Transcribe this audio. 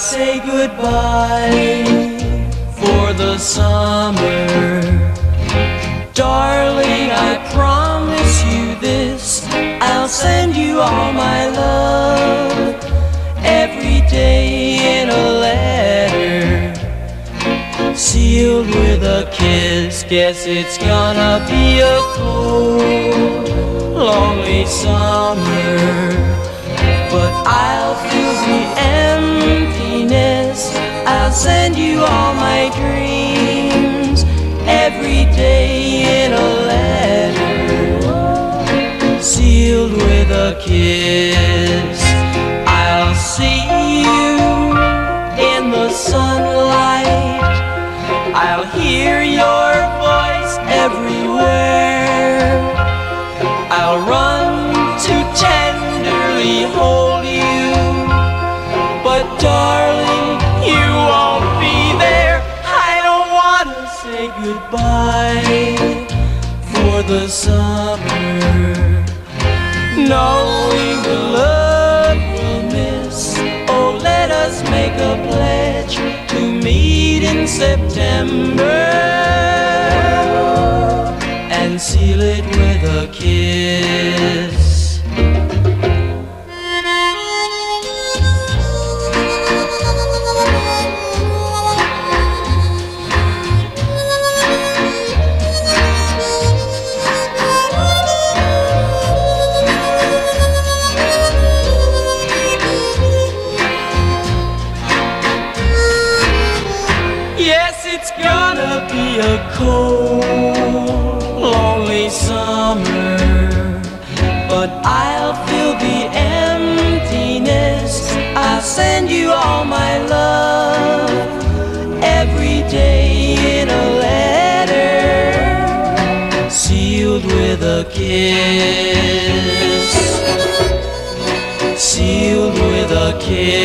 say goodbye for the summer. Darling, I promise you this. I'll send you all my love every day in a letter. Sealed with a kiss. Guess it's gonna be a cold, lonely summer. I'll send you all my dreams every day in a letter, sealed with a kiss. Goodbye for the summer, knowing the love we'll miss. Oh, let us make a pledge to meet in September and seal it with a kiss. It's gonna be a cold, lonely summer. But I'll fill the emptiness. I'll send you all my love every day in a letter. Sealed with a kiss sealed with a kiss.